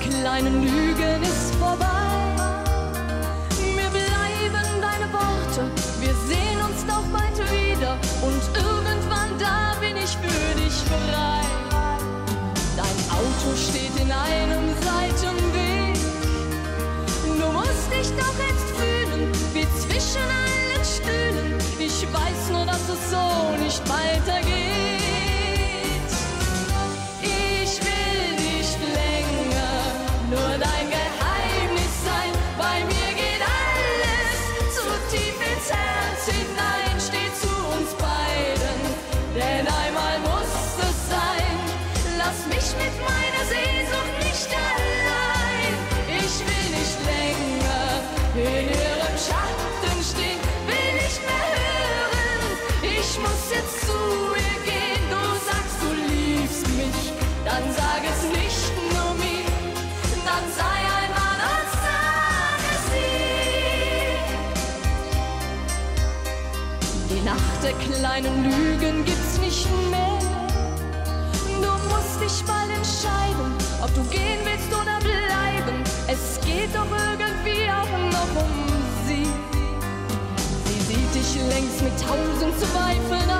kleinen Lügen ist vorbei. Mir bleiben deine Worte, wir sehen uns doch bald wieder und irgendwann da bin ich für dich bereit. Sag es nicht nur mir, dann sei ein und sag es ihm. Die Nacht der kleinen Lügen gibt's nicht mehr. Du musst dich mal entscheiden, ob du gehen willst oder bleiben. Es geht doch irgendwie auch noch um sie. Sie sieht dich längst mit tausend Zweifeln an.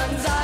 turns out